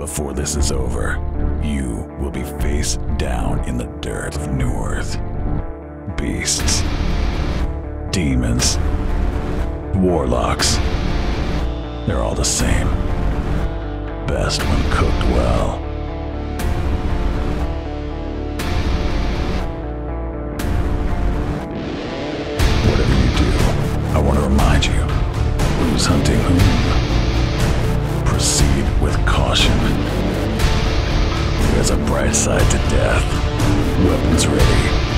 before this is over, you will be face down in the dirt of Newerth. Beasts, demons, warlocks, they're all the same. Best when cooked well. Whatever you do, I want to remind you who's hunting whom. A bright side to death. Weapons ready.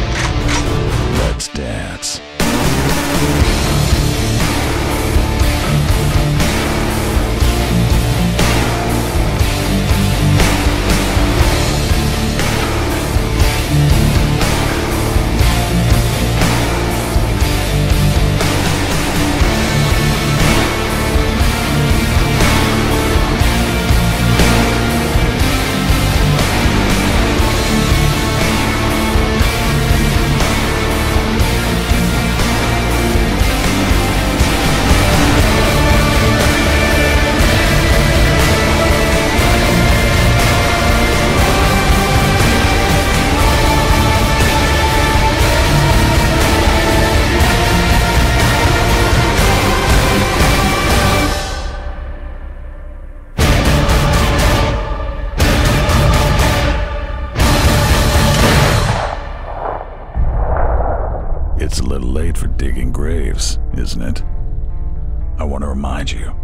It's a little late for digging graves, isn't it? I want to remind you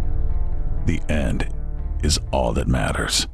the end is all that matters.